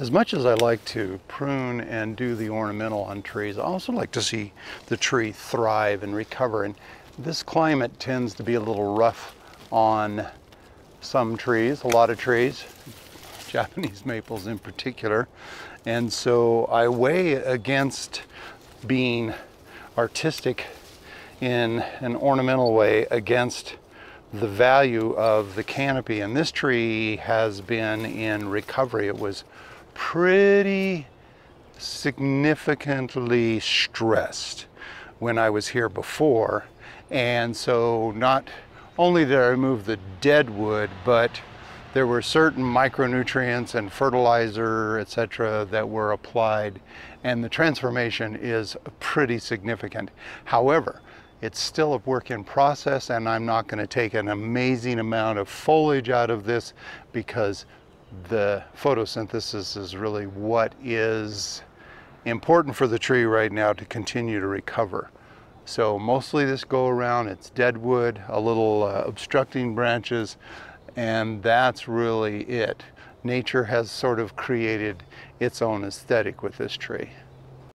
As much as I like to prune and do the ornamental on trees, I also like to see the tree thrive and recover. And this climate tends to be a little rough on some trees, a lot of trees, Japanese maples in particular. And so I weigh against being artistic in an ornamental way against the value of the canopy. And this tree has been in recovery. It was pretty significantly stressed when I was here before. And so not only did I remove the dead wood, but there were certain micronutrients and fertilizer, etc., that were applied, and the transformation is pretty significant. However, it's still a work in process, and I'm not going to take an amazing amount of foliage out of this because the photosynthesis is really what is important for the tree right now to continue to recover. So mostly this go around, it's dead wood, a little uh, obstructing branches, and that's really it. Nature has sort of created its own aesthetic with this tree.